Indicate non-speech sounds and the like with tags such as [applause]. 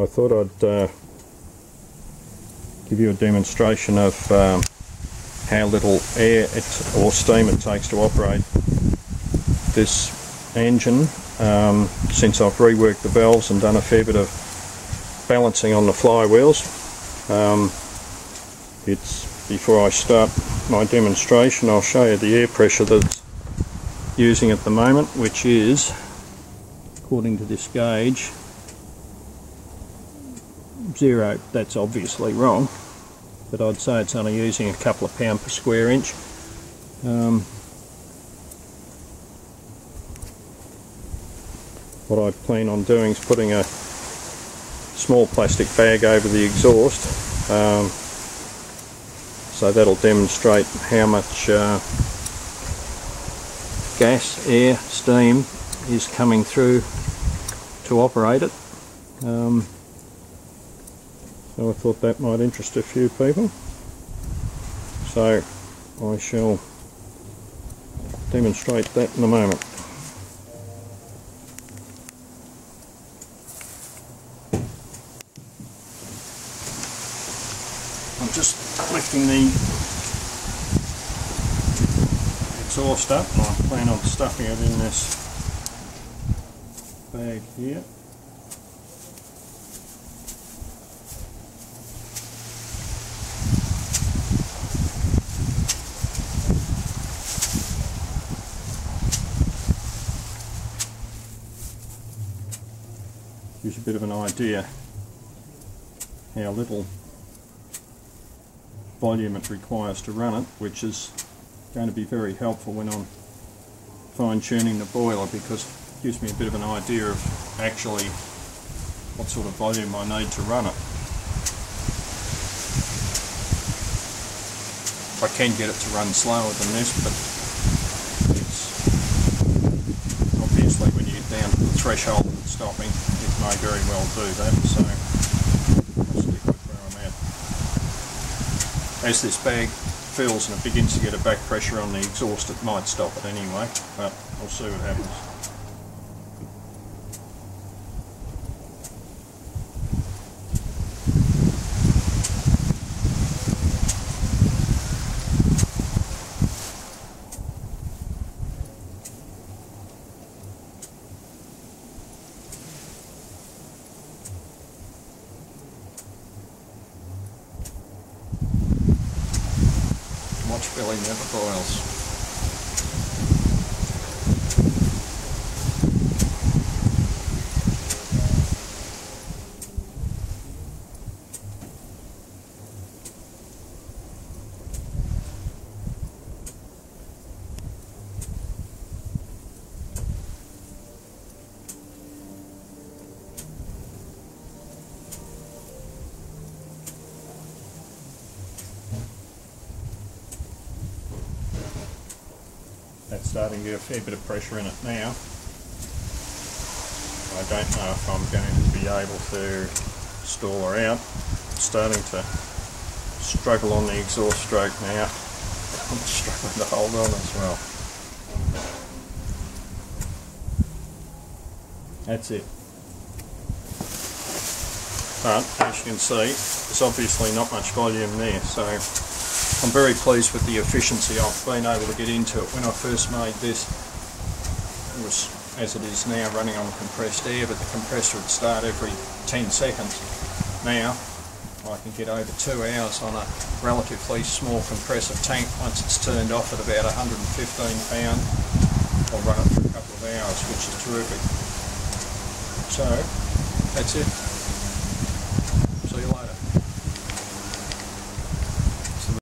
I thought I'd uh, give you a demonstration of um, how little air it, or steam it takes to operate this engine um, since I've reworked the valves and done a fair bit of balancing on the flywheels. Um, it's before I start my demonstration I'll show you the air pressure that's using at the moment which is according to this gauge zero that's obviously wrong but I'd say it's only using a couple of pound per square inch. Um, what I plan on doing is putting a small plastic bag over the exhaust um, so that'll demonstrate how much uh, gas, air, steam is coming through to operate it. Um, so I thought that might interest a few people. So I shall demonstrate that in a moment. I'm just lifting the exhaust up. And I plan on stuffing it in this bag here. Gives you a bit of an idea how little volume it requires to run it, which is going to be very helpful when I'm fine tuning the boiler because it gives me a bit of an idea of actually what sort of volume I need to run it. I can get it to run slower than this, but it's obviously when you get down to the threshold of stopping, may very well do that. So as this bag fills and it begins to get a back pressure on the exhaust it might stop it anyway but we'll see what happens. Watch Billy never boils. That's starting to get a fair bit of pressure in it now. I don't know if I'm going to be able to stall her out. Starting to struggle on the exhaust stroke now. [laughs] I'm struggling to hold on as well. That's it. But as you can see, there's obviously not much volume there, so I'm very pleased with the efficiency I've been able to get into it. When I first made this, it was, as it is now, running on compressed air, but the compressor would start every 10 seconds. Now, I can get over two hours on a relatively small compressor tank once it's turned off at about 115 pound. I'll run it for a couple of hours, which is terrific. So, that's it.